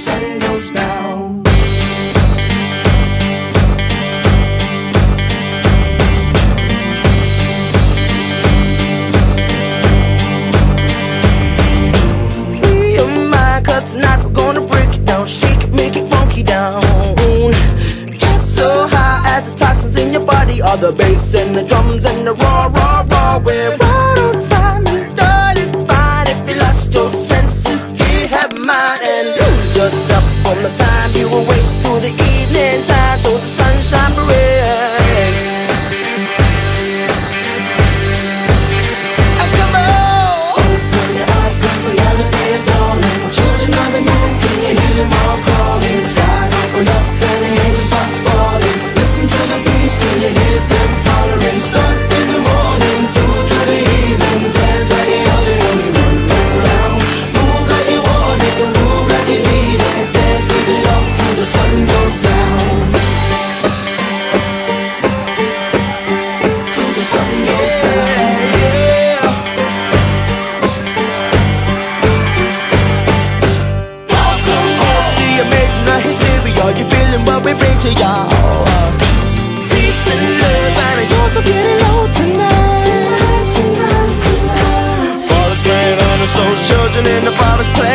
sun goes down. Free your mind, cause tonight we're gonna break it down. Shake it, make it funky down. Get so high as the toxins in your body are the bass and the drums and the roar. in the father's play